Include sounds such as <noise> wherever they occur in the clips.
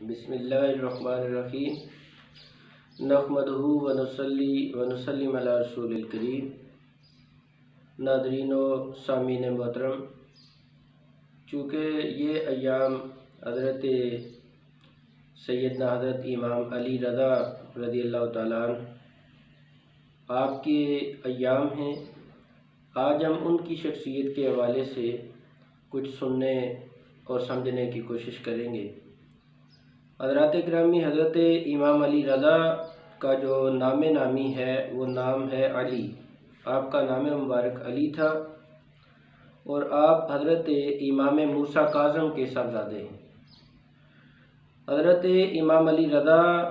बिसमीम नहमदहू वनसली वनसलम रसूल करीम। नादरीन, सामीन मोहतरम। चूँकि ये अयाम हज़रत सैदना हज़रत इमाम अली रज़ा रदी अल्लाह ताला आपके अयाम हैं। आज हम उनकी शख्सियत के हवाले से कुछ सुनने और समझने की कोशिश करेंगे। हज़रत ग्रामी हज़रत इमाम अली रज़ा का जो नाम नामी है, वो नाम है अली। आपका नाम मुबारक अली था। और आप हज़रत इमाम मूसा काजम के सरजादे हैं। हज़रत इमाम अली रज़ा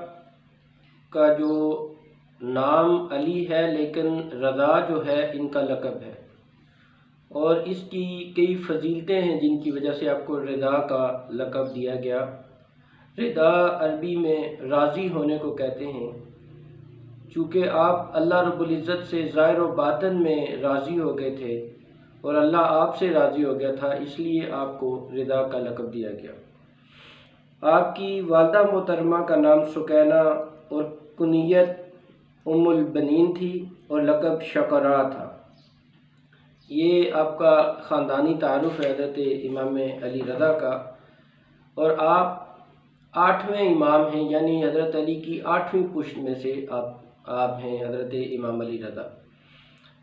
का जो नाम अली है, लेकिन रज़ा जो है, इनका लकब है। और इसकी कई फजीलतें हैं जिनकी वजह से आपको रज़ा का लकब दिया गया। रिदा अरबी में राज़ी होने को कहते हैं। चूँकि आप अल्लाह रब्ज़त से ज़ाहिर बातन में राज़ी हो गए थे और अल्लाह आपसे राज़ी हो गया था, इसलिए आपको रिदा का लकब दिया गया। आपकी वालदा मोहतरमा का नाम सुकैना और कुनीत उमुलबनीन थी और लकब शकरा था। ये आपका ख़ानदानी तारफ़ है हज़रत इमाम अली रज़ा का। और आप आठवें इमाम हैं, यानी हज़रत अली की आठवीं पुश्त में से आप आप हैं हज़रत इमाम अली रज़ा।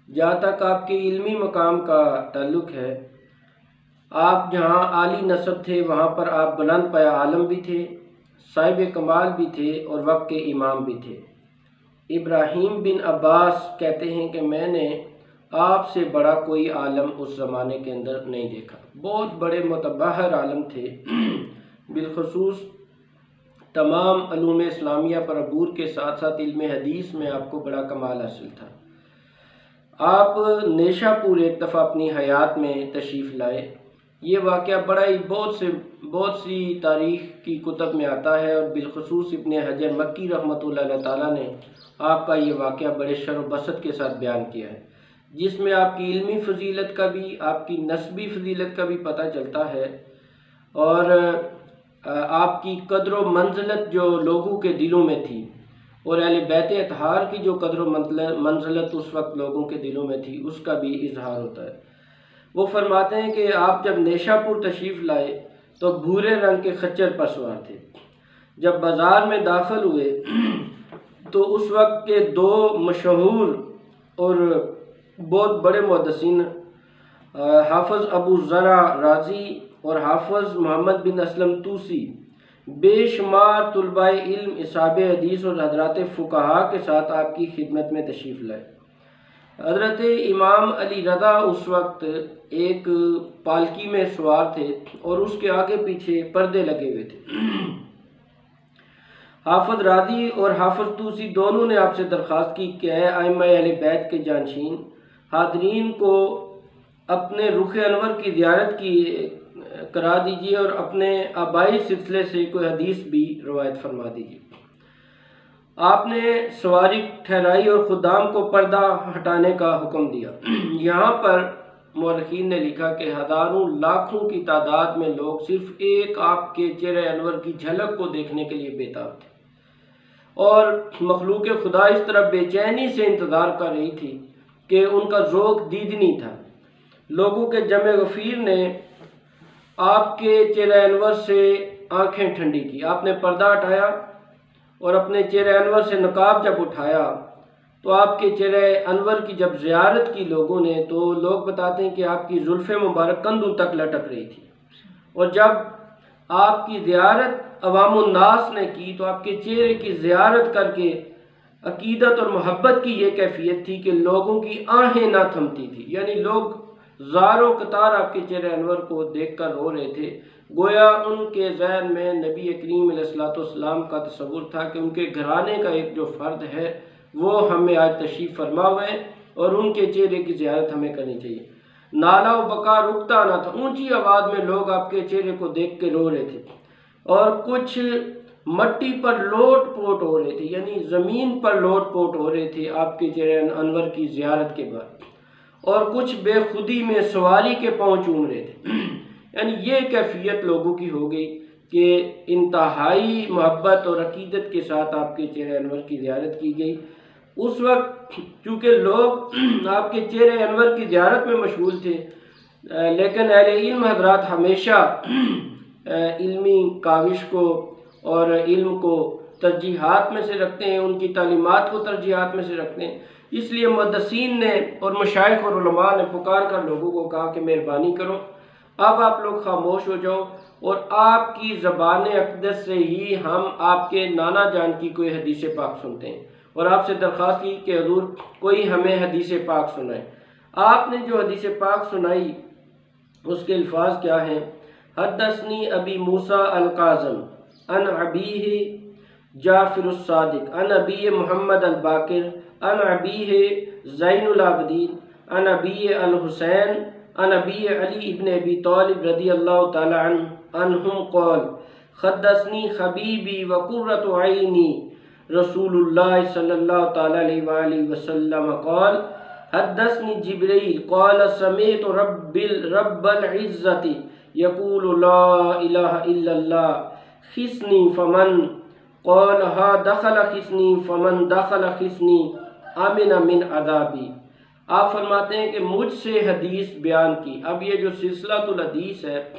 जहाँ तक आपके इल्मी मकाम का ताल्लुक़ है, आप जहाँ आली नसब थे, वहाँ पर आप बुलंद पाया आलम भी थे, साहिब कमाल भी थे और वक्त के इमाम भी थे। इब्राहिम बिन अब्बास कहते हैं कि मैंने आपसे बड़ा कोई आलम उस ज़माने के अंदर नहीं देखा। बहुत बड़े मतबाहर आलम थे। <clears throat> बिलखसूस तमाम अलूम इस्लामिया पर अबूर के साथ साथ इल्म हदीस में आपको बड़ा कमाल हासिल था। आप नेशापुर एक दफ़ा अपनी हयात में तशरीफ़ लाए। ये वाक़ बड़ा ही बहुत से, बहुत सी तारीख़ की कुतब में आता है और बिलखसूस इबन हजर मक्की रहमत ताला ने आपका ये वाक़ बड़े शर बसत के साथ बयान किया है। जिसमें आपकी इल्मी फजीलत का भी, आपकी नस्बी फजीलत का भी पता चलता है। और आपकी कदर मंजिलत जो लोगों के दिलों में थी और अल बैत अतहार की जो कदर मंजिलत उस वक्त लोगों के दिलों में थी, उसका भी इजहार होता है। वो फरमाते हैं कि आप जब नेशापुर तशरीफ़ लाए तो भूरे रंग के खच्चर पर सवार थे। जब बाज़ार में दाखिल हुए <clears throat> तो उस वक्त के दो मशहूर और बहुत बड़े मुदसिन हाफज अबू ज़रा राज़ी और Hafiz Muhammad bin Aslam Tusi, बेशुमार तलबा इल्म इसाब हदीस और हज़रत फ़ुकाहा के साथ आपकी खिदमत में तशरीफ़ लाए। हज़रत इमाम अली रदा उस वक्त एक पालकी में सवार थे और उसके आगे पीछे पर्दे लगे हुए थे। हाफज राज़ी और हाफज तूसी दोनों ने आपसे दरख्वास्त की कि आम बैत के जानशीन, हादरीन को अपने रुख अनवर की ज्यारत की करा दीजिए और अपने आबाई सिलसिले से कोई हदीस भी रवायत फरमा दीजिए। आपने सवारी ठहराई और खुदाम को पर्दा हटाने का हुक्म दिया। <clears throat> यहाँ पर मौरखीन ने लिखा कि हज़ारों लाखों की तादाद में लोग सिर्फ़ एक आपके चेहरे अनवर की झलक को देखने के लिए बेताब थे। और मखलूक खुदा इस तरह बेचैनी से इंतज़ार कर रही थी कि उनका जोक दीदनी था। लोगों के जम गफ़ीर ने आपके चेहरे अनवर से आँखें ठंडी की। आपने पर्दा हटाया और अपने चेहरे अनवर से नकाब जब उठाया तो आपके चेहरे अनवर की जब ज़ियारत की लोगों ने तो लोग बताते हैं कि आपकी जुल्फ़ मुबारक कंधों तक लटक रही थी। और जब आपकी ज़ियारत अवामनास ने की तो आपके चेहरे की ज़ियारत करके अकीदत और मोहब्बत की ये कैफियत थी कि लोगों की आहें ना थमती थी। यानी लोग ज़ारो कतार आपके चेहरे अनवर को देख कर रो रहे थे। गोया उनके जहन में नबी करीम का तस्वुर था कि उनके घराने का एक जो फ़र्द है, वो हमें आज तशरीफ़ फरमा हुए और उनके चेहरे की ज्यारत हमें करनी चाहिए। नाला व बका रुकता ना था। ऊँची आवाज़ में लोग आपके चेहरे को देख के रो रहे थे और कुछ मट्टी पर लोट पोट हो रहे थे, यानी ज़मीन पर लोट पोट हो रहे थे आपके चेहरे अनवर की ज्यारत के बाद। और कुछ बेखुदी में सवारी के पाँव चूम रहे थे। यानी ये कैफियत लोगों की हो गई कि इंतहाई मोहब्बत और अकीदत के साथ आपके चेहरे अनवर की ज्यारत की गई। उस वक्त चूँकि लोग आपके चेहरे अनवर की ज्यारत में मशगूल थे लेकिन अहल इल्म हजरात हमेशा इल्मी काविश को और इल्म को तरजीहत में से रखते हैं, उनकी तालीमत को तरजीहत में से रखते हैं। इसलिए मदसिन ने और मशाइ और ने पुकार कर लोगों को कहा कि मेहरबानी करो। अब आप लोग खामोश हो जाओ और आपकी ज़बान अकदस से ही हम आपके नाना जान की कोई हदीस पाक सुनते हैं। और आपसे दरख्वास्त की कि हजूर कोई हमें हदीस पाक सुनाए। आपने जो हदीस पाक सुनाई, उसके अल्फाज क्या हैं? हदसनी अबी मूसा अलकाज़म, अन अबी जाफिर अन अबी मोहम्मद अलबाकिर अन अबी ज़ैनआबदीन अन अबी अलहुसैन, अन अबी अली इबन अबी तालिब रदी अल्लाह तहुम कौल खदसनी खबीबी वक़ुरत आइनी रसूलुल्लाह सल्लल्लाहु कौल हदसनी जिब्रील, कौल समेत रब्बिल, रब्बल यकूल खिसनी फमन, कौल हा दखल खिसनी फमन दखल खिसनी। आमिन मिन अदाबी आप फरमाते हैं कि मुझसे हदीस बयान की। अब ये जो सिलसिला तो हदीस है,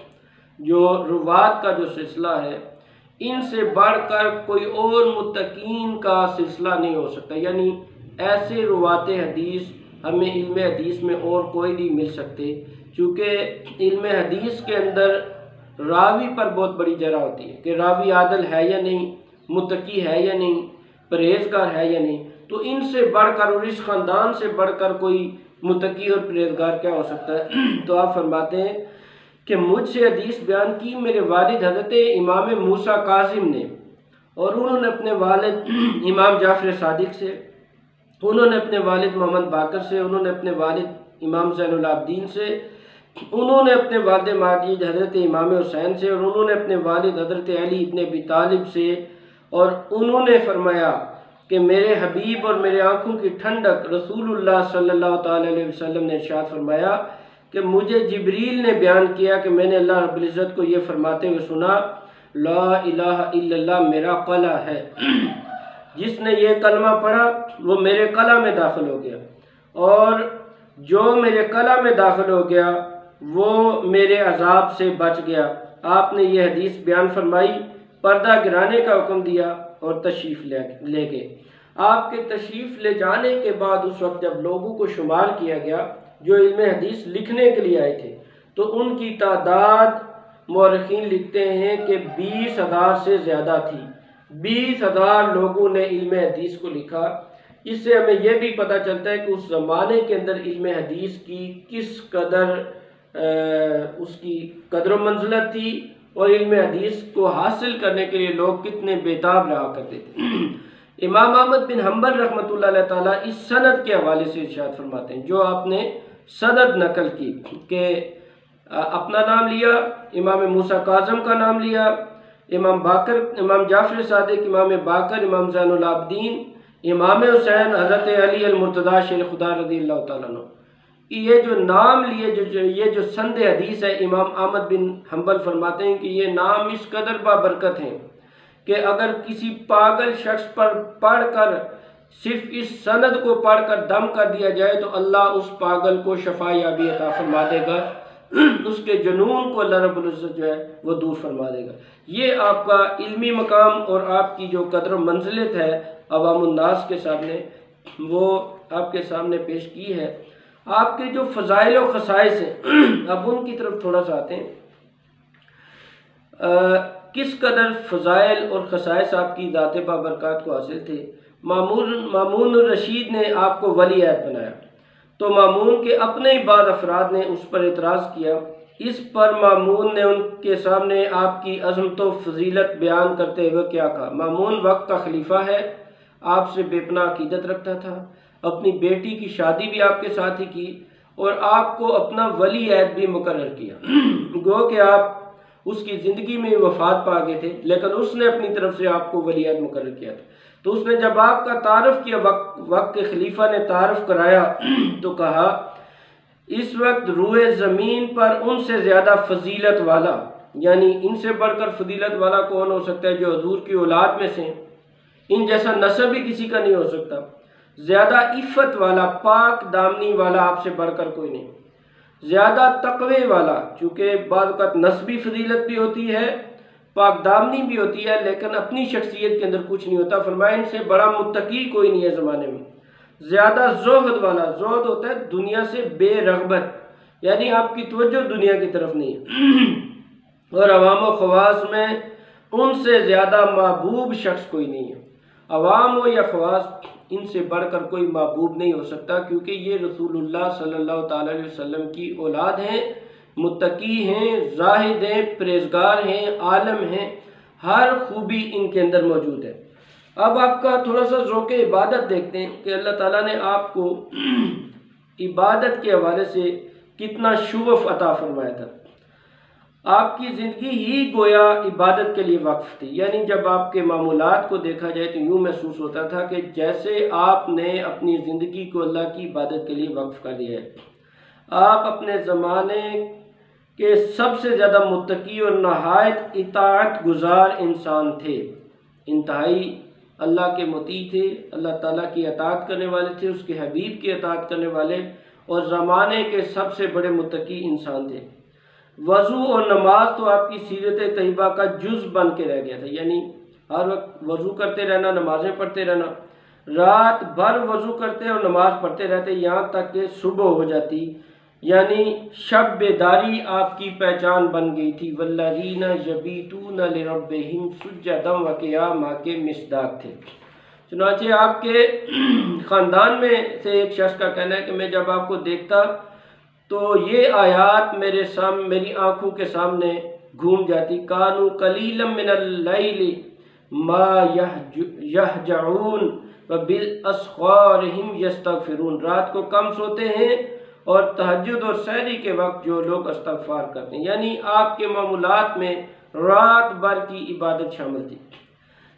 जो रुवात का जो सिलसिला है, इनसे बढ़कर कोई और मुतकीन का सिलसिला नहीं हो सकता। यानी ऐसे रुवात हदीस हमें इल्म हदीस में और कोई नहीं मिल सकते, चूँकि इल्म हदीस के अंदर रावी पर बहुत बड़ी जरा होती है कि रावी आदल है या नहीं मुतकी है या नहीं, परहेजगार है या नहीं। तो इनसे बढ़कर और इस ख़ानदान से बढ़कर कोई मुतकी और परहेजगार क्या हो सकता है? तो आप फरमाते हैं कि मुझसे हदीस बयान की मेरे वालिद हज़रत इमाम मूसा काजिम ने और उन्होंने अपने वालिद <clears throat> इमाम जाफ़र सदक से, उन्होंने अपने वालिद मोहम्मद बाकर से, उन्होंने अपने वालिद इमाम जैनलाब्दीन से, उन्होंने अपने वालद माजिद हज़रत इमाम हुसैन से और उन्होंने अपने वालिद हज़रत अली इबन अबी से और उन्होंने फरमाया कि मेरे हबीब और मेरे आँखों की ठंडक रसूलुल्लाह सल्लल्लाहु अलैहि वसल्लम ने इरशाद फरमाया कि मुझे जबरील ने बयान किया कि मैंने अल्लाह रब्ज़त को ये फरमाते हुए सुना, ला इलाहा मेरा कला है। <clears throat> जिसने ये कलमा पढ़ा, वो मेरे कला में दाखिल हो गया। और जो मेरे कला में दाखिल हो गया, वो मेरे अजाब से बच गया। आपने ये हदीस बयान फरमाई, पर्दा गिराने का हुक्म दिया और तशरीफ़ ले ले गए आपके तशरीफ़ ले जाने के बाद उस वक्त जब लोगों को शुमार किया गया जो इल्म हदीस लिखने के लिए आए थे तो उनकी तादाद मौरखीन लिखते हैं कि बीस हज़ार से ज़्यादा थी। बीस हज़ार लोगों ने इल्म हदीस को लिखा। इससे हमें यह भी पता चलता है कि उस ज़माने के अंदर इल्म हदीस की किस कदर आ, उसकी कदर मंजिलत थी और इल्म हदीस को हासिल करने के लिए लोग कितने बेताब रहा करते थे। इमाम अहमद बिन हम्बर रहमत इस सनद के हवाले से इर्शाद फरमाते हैं, जो आपने सनद नकल की कि अपना नाम लिया, इमाम मूसा काजम का नाम लिया, इमाम बाकर, इमाम जाफ़र सादिक, इमाम बाकर, इमाम जैनलाब्दीन इमाम हुसैन, हज़रत अली अलमुर्तदा शेर खुदा रदी अल्लाह ये जो नाम लिए जो, ये जो संद हदीस है इमाम अहमद बिन हम्बल फरमाते हैं कि ये नाम इस कदर बाबरकत हैं कि अगर किसी पागल शख्स पर पढ़कर सिर्फ़ इस सनद को पढ़कर दम कर दिया जाए तो अल्लाह उस पागल को शफा याबी अता फरमा देगा <clears throat> उसके जुनून को अल्लाह जो है वो दूर फरमा देगा। ये आपका इल्मी मकाम और आपकी जो कदर मंजिलत है अवामनास के सामने वो आपके सामने पेश की है। आपके जो फ़जाइल और खसाइस हैं <clears throat> अब उनकी तरफ़ थोड़ा सा आते हैं। आ, किस कदर फ़जाइल और खसाइस आपकी दात बाबरकत को हासिल थे? मामून मामून रशीद ने आपको वली ऐद बनाया। तो मामून के अपने ही बाद अफराद ने उस पर एतराज़ किया। इस पर मामून ने उनके सामने आपकी अजमत फजीलत बयान करते हुए क्या कहा? मामून वक्त का खलीफा है आपसे बेपना अकीदत रखता था। अपनी बेटी की शादी भी आपके साथ ही की और आपको अपना वली ऐद भी मुकर किया। <clears throat> गो कि आप उसकी ज़िंदगी में वफात पा गए थे, लेकिन उसने अपनी तरफ़ से आपको वली ऐद मुकर किया था। तो उसने जब आपका तारफ़ किया वक्त वक्त के खलीफा ने तारफ़ कराया <clears throat> तो कहा, इस वक्त रूए ज़मीन पर उनसे ज़्यादा फजीलत वाला, यानी इनसे बढ़कर फजीलत वाला कौन हो सकता है जो हजूर की औलाद में से, इन जैसा नसब भी किसी का नहीं हो सकता? ज़्यादा इफ़त वाला, पाक दामनी वाला आपसे बढ़कर कोई नहीं। ज़्यादा तकवे वाला, चूँकि बाद नस्बी फजीलत भी होती है, पाक दामनी भी होती है, लेकिन अपनी शख्सियत के अंदर कुछ नहीं होता। फरमाइन से बड़ा मुतकी कोई नहीं है ज़माने में। ज़्यादा जोहद वाला, जोहद होता है दुनिया से बेरगबत, यानी आपकी तवज्जो दुनिया की तरफ़ नहीं है। <clears throat> और अवाम खवास में उनसे ज़्यादा महबूब शख्स कोई नहीं है। अवाम हो या खवास इनसे बढ़कर कोई महबूब नहीं हो सकता, क्योंकि ये रसूलुल्लाह सल्लल्लाहु अलैहि वसल्लम की औलाद हैं। मुतकी हैं, जाहिद हैं परेजगार हैं, आलम हैं, हर खूबी इनके अंदर मौजूद है। अब आपका थोड़ा सा ज़ोक इबादत देखते हैं कि अल्लाह ताला ने आपको <clears throat> इबादत के हवाले से कितना शुवफ अता फरमाया था। आपकी ज़िंदगी ही गोया इबादत के लिए वक्फ थी। यानी जब आपके मामूलात को देखा जाए तो यूँ महसूस होता था कि जैसे आपने अपनी ज़िंदगी को अल्लाह की इबादत के लिए वक्फ कर दिया है। आप अपने ज़माने के सबसे ज़्यादा मुतकी और नहायत इतात गुजार इंसान थे। इंतहाई अल्लाह के मती थे, अल्लाह ताला की अतात करने वाले थे, उसके हबीब की अतात करने वाले और ज़माने के सबसे बड़े मुतकी इंसान थे। वज़ू और नमाज़ तो आपकी सीरत तयबा का जुज़ बन के रह गया था। यानी हर वक्त वज़ू करते रहना, नमाज़ें पढ़ते रहना, रात भर वज़ू करते और नमाज़ पढ़ते रहते, यहाँ तक कि सुबह हो जाती। यानी शब बेदारी आपकी पहचान बन गई थी। वल्लरीन यबीतू न लरबिम सुजदम वक़िया माँ के मिसदाक थे। चुनाचे आपके <clears throat> ख़ानदान में से एक शख्स का कहना है कि मैं जब आपको देखता तो ये आयात मेरे साम, मेरी आँखों के सामने घूम जाती। कानू कलीलम मिनल्लैली मा यह जाऊन व बिल असख़ारहिम यस्तगफिरून। रात को कम सोते हैं और तहजद और सहरी के वक्त जो लोग अस्तगफार करते हैं। यानी आपके मामूलत में रात भर की इबादत शामिल थी।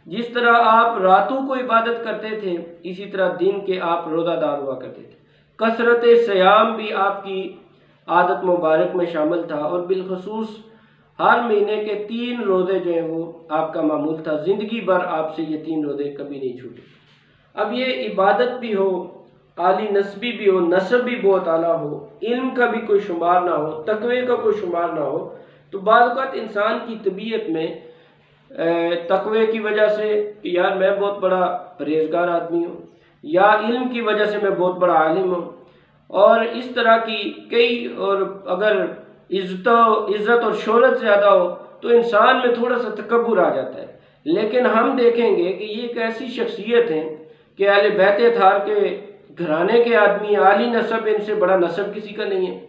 जिस तरह आप रातों को इबादत करते थे, इसी तरह दिन के आप रोज़ादार हुआ करते थे। कसरत सयाम भी आपकी आदत मुबारक में शामिल था और बिलखसूस हर महीने के तीन रोज़े जो हैं वो आपका मामूल था। ज़िंदगी भर आपसे ये तीन रोज़े कभी नहीं छूटे। अब ये इबादत भी हो, आली नस्बी भी हो, नसब भी बहुत आला हो, इल्म का भी कोई शुमार ना हो, तकवे का कोई शुमार ना हो तो बाज़त इंसान की तबीयत में तकवे की वजह से कि यार मैं बहुत बड़ा परहेजगार आदमी हूँ। या इल्म की वजह से मैं बहुत बड़ा आलिम हूँ। और इस तरह की कई, और अगर इज़्ज़त, इज़्ज़त और शोहरत ज़्यादा हो तो इंसान में थोड़ा सा तकबर आ जाता है। लेकिन हम देखेंगे कि ये एक ऐसी शख्सियत हैं कि अल बैत थार के घराने के आदमी, आली नसब, इनसे बड़ा नसब किसी का नहीं है।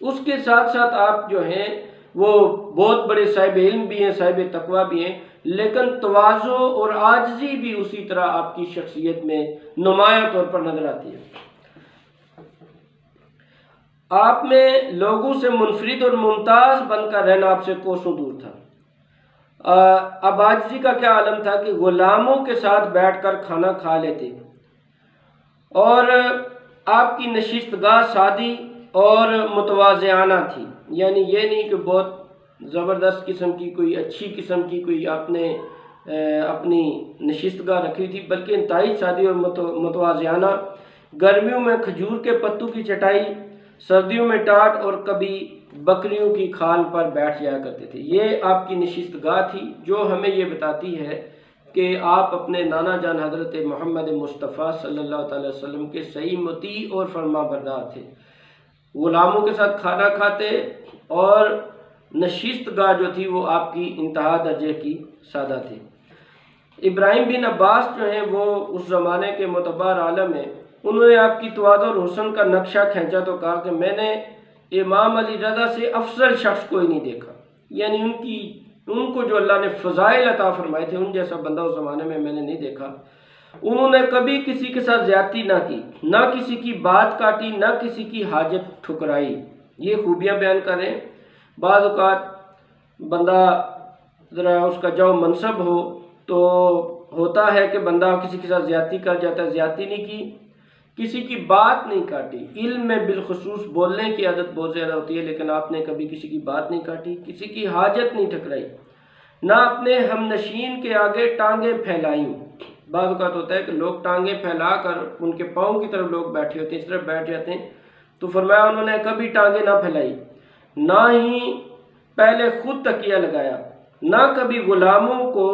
उसके साथ साथ आप जो हैं वो बहुत बड़े साहिब इल्म भी हैं, साहिब तकवा भी हैं, लेकिन तोज़ो और आजजी भी उसी तरह आपकी शख्सियत में नुमाया तौर पर नज़र आती है। आप में लोगों से मुनफरद और मुमताज़ बनकर रहना आपसे कोसों दूर था। अब आजजी का क्या आलम था कि ग़ुलामों के साथ बैठकर खाना खा लेते। और आपकी नशिस्तगाह शादी और मुतवाज़ाना थी। यानी ये नहीं कि बहुत ज़बरदस्त किस्म की कोई अच्छी किस्म की कोई आपने अपनी नशिस्तगाह रखी थी, बल्कि इंतहाई शादी और मुतवाज़ाना गर्मियों में खजूर के पत्तों की चटाई, सर्दियों में टाट और कभी बकरियों की खाल पर बैठ जाया करते थे। ये आपकी नशिस्तगाह थी, जो हमें ये बताती है कि आप अपने नाना जान हज़रत मोहम्मद मुस्तफ़ा अलैहि वसल्लम के सही मती और फरमा बरदार थे। ग़ुलामों के साथ खाना खाते और नशिस्त गाह जो थी वो आपकी इंतहा दर्जे की सादा थी। इब्राहिम बिन अब्बास जो हैं वो उस ज़माने के मतबार आलम हैं। उन्होंने आपकी तवाद और हुसन का नक्शा खींचा तो कहा कि मैंने इमाम अली रजा से अफजल शख्स कोई नहीं देखा। यानी उनकी, उनको जो अल्लाह ने फ़जाइल अता फरमाए थे, उन जैसा बंदा उस ज़माने में मैंने नहीं देखा। उन्होंने कभी किसी के साथ ज्यादती ना की, ना किसी की बात काटी, ना किसी की हाजत ठुकराई। ये खूबियाँ बयान करें बाज़ात बंदा ज़रा उसका जो मनसब हो तो होता है कि बंदा किसी के साथ ज़्यादती कर जाता है, ज़्यादती नहीं की, किसी की बात नहीं काटी। इल्म में बिलखसूस बोलने की आदत बहुत ज़्यादा होती है, लेकिन आपने कभी किसी की बात नहीं काटी, किसी की हाजत नहीं ठकराई। ना अपने हम नशीन के आगे टांगे फैलाई बाद होता है कि लोग टांगे फैला कर उनके पाँव की तरफ़ लोग बैठे होते हैं, इस तरफ़ बैठ जाते हैं। तो फरमाया उन्होंने, कभी टांगे ना फैलाई, ना ही पहले खुद तकिया लगाया, ना कभी गुलामों को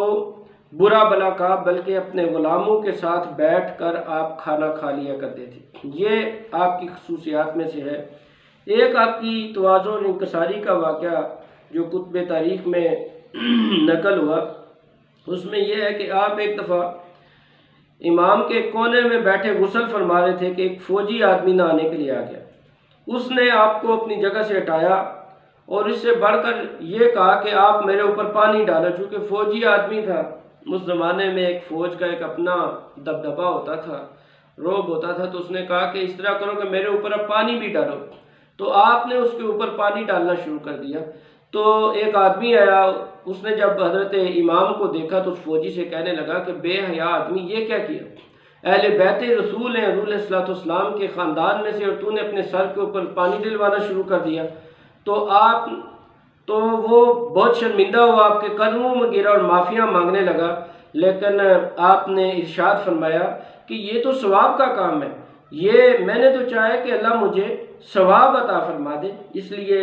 बुरा भला कहा, बल्कि अपने ग़ुलामों के साथ बैठ कर आप खाना खा लिया करते थे। ये आपकी खसूसियात में से है। एक आपकी तोज़ो और इंकसारी का वाक़ जो कुतब तारीख में <clears throat> नकल हुआ, उसमें यह है कि आप एक दफ़ा इमाम के कोने में बैठे गुसल फरमा रहे थे कि एक फ़ौजी आदमी नहाने के लिए आ गया। उसने आपको अपनी जगह से हटाया और इससे बढ़कर ये कहा कि आप मेरे ऊपर पानी डालो, चूँकि फ़ौजी आदमी था। उस ज़माने में एक फ़ौज का एक अपना दबदबा होता था, रोब होता था तो उसने कहा कि इस तरह करो कि मेरे ऊपर अब पानी भी डालो। तो आपने उसके ऊपर पानी डालना शुरू कर दिया। तो एक आदमी आया, उसने जब हज़रत इमाम को देखा तो उस फौजी से कहने लगा कि बेहया आदमी, ये क्या किया? अहले बैत रसूल हैं रूल सलाम के ख़ानदान में से और तूने अपने सर के ऊपर पानी डलवाना शुरू कर दिया। तो आप तो वो बहुत शर्मिंदा हुआ, आपके कदमों में गिरा और माफ़िया मांगने लगा। लेकिन आपने इर्शाद फरमाया कि ये तो सवाब का काम है। ये मैंने तो चाहा कि अल्लाह मुझे सवाब अता फरमा दे इसलिए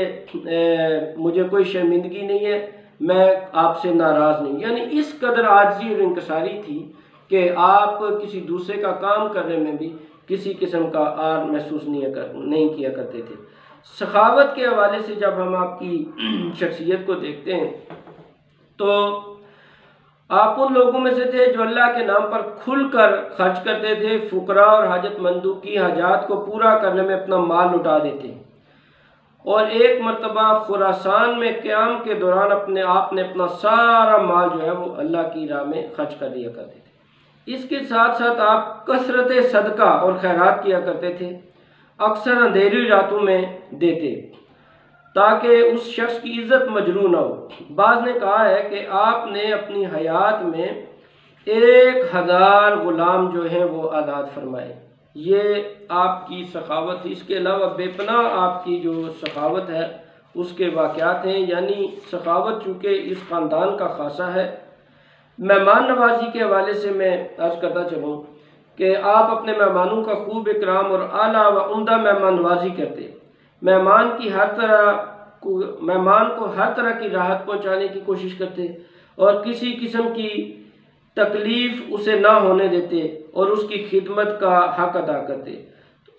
ए, मुझे कोई शर्मिंदगी नहीं है मैं आपसे नाराज़ नहीं। यानी इस कदर आजी और इंकसारी थी कि आप किसी दूसरे का काम करने में भी किसी किस्म का आर महसूस नहीं कर नहीं किया करते थे। सखावत के हवाले से जब हम आपकी <clears throat> शख्सियत को देखते हैं तो आप उन लोगों में से थे जो अल्लाह के नाम पर खुलकर खर्च करते थे, फुकरा और हाजतमंदों की हाजात को पूरा करने में अपना माल लुटा देते। और एक मरतबा खुरासान में क्याम के दौरान अपने आप ने अपना सारा माल जो है वो अल्लाह की राह में खर्च कर दिया करते थे। इसके साथ साथ आप कसरत सदका और खैरात किया करते थे, अक्सर अंधेरी रातों में देते। ताकि उस शख्स की इज़्ज़त मजरू ना हो। बाज ने कहा है कि आपने अपनी हयात में एक हज़ार ग़ुलाम जो हैं वो आज़ाद फरमाए। ये आपकी सखावत, इसके अलावा बेपना आपकी जो सखावत है, उसके वाक़ात हैं। यानी सखावत चूँकि इस ख़ानदान का खासा है। मेहमान नवाजी के हवाले से मैं अर्ज़ करता चलूँ कि आप अपने मेहमानों का खूब इकराम और आला व उमदा मेहमान नवाजी करते। मेहमान की हर तरह को, मेहमान को हर तरह की राहत पहुँचाने की कोशिश करते और किसी किस्म की तकलीफ़ उसे ना होने देते और उसकी खिदमत का हक अदा करते।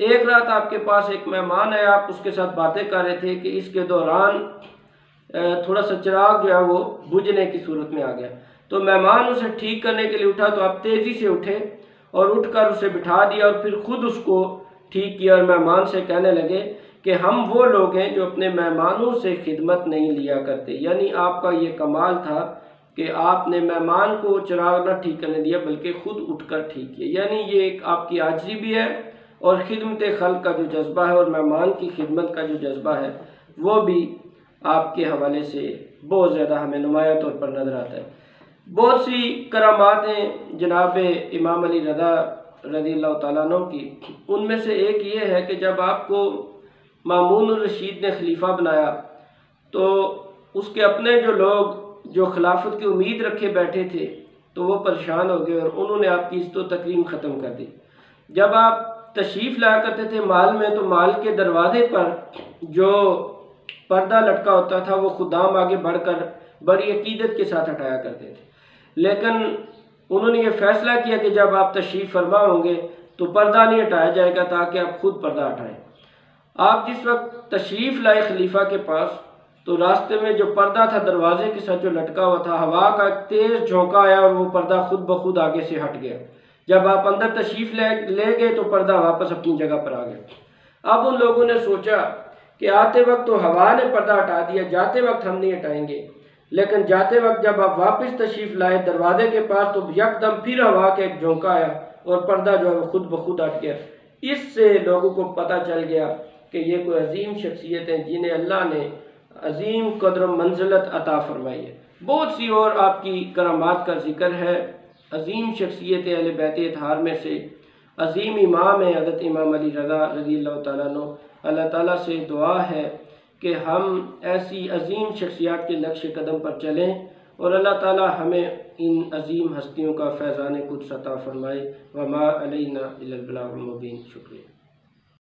एक रात आपके पास एक मेहमान है, आप उसके साथ बातें कर रहे थे कि इसके दौरान थोड़ा सा चिराग जो है वो बुझने की सूरत में आ गया। तो मेहमान उसे ठीक करने के लिए उठा तो आप तेज़ी से उठे और उठकर उसे बिठा दिया और फिर खुद उसको ठीक किया और मेहमान से कहने लगे कि हम वो लोग हैं जो अपने मेहमानों से खिदमत नहीं लिया करते। यानी आपका ये कमाल था कि आपने मेहमान को चिराग न ठीक करने दिया, बल्कि खुद उठकर ठीक किया। यानी ये एक आपकी आजरी भी है और खिदमत खल का जो जज्बा है और मेहमान की खिदमत का जो जज्बा है, वो भी आपके हवाले से बहुत ज़्यादा हमें नुमाया तौर पर नज़र आता है। बहुत सी करामात हैं जनाब इमाम अली रजा रज़ी अल्लाह की। उनमें से एक ये है कि जब आपको मामून रशीद ने खलीफा बनाया। तो उसके अपने जो लोग, जो खिलाफत की उम्मीद रखे बैठे थे तो वो परेशान हो गए और उन्होंने आपकी इज़्ज़त तकरीम ख़त्म कर दी। जब आप तशरीफ़ लाया करते थे माल में तो माल के दरवाजे पर जो पर्दा लटका होता था, वो खुदाम आगे बढ़कर बड़ी अकीदत के साथ हटाया करते थे। लेकिन उन्होंने ये फैसला किया कि जब आप तशरीफ़ फरमा होंगे तो पर्दा नहीं हटाया जाएगा, ताकि आप खुद पर्दा हटाएँ। आप जिस वक्त तशरीफ़ लाए खलीफा के पास तो रास्ते में जो पर्दा था दरवाजे के साथ जो लटका हुआ था, हवा का तेज़ झोंका आया और वो पर्दा खुद ब खुद आगे से हट गया। जब आप अंदर तशरीफ़ ले ले गए तो पर्दा वापस अपनी जगह पर आ गया। अब उन लोगों ने सोचा कि आते वक्त तो हवा ने पर्दा हटा दिया, जाते वक्त हम नहीं हटाएँगे। लेकिन जाते वक्त जब आप वापस तशरीफ़ लाए दरवाजे के पास तो यकदम फिर हवा का एक झोंका आया और पर्दा जो है वो खुद ब खुद हट गया। इससे लोगों को पता चल गया कि ये कोई अजीम शख्सियत हैं जिन्हें अल्लाह ने अजीम कदर मंजिलत अता फरमाई है। बहुत सी और आपकी करामात का ज़िक्र है। अजीम शख्सियत अहल बैत इतहार में से। अजीम इमाम है हज़रत इमाम अली रज़ा रज़ी अल्लाह ताला से दुआ है कि हम ऐसी अजीम शख्सियात के नक्श कदम पर चलें और अल्लाह ताला हमें इन अजीम हस्तियों का फैज़ान कुछ सता फरमाए। वमा अलैना मुबीन। शुक्रिया।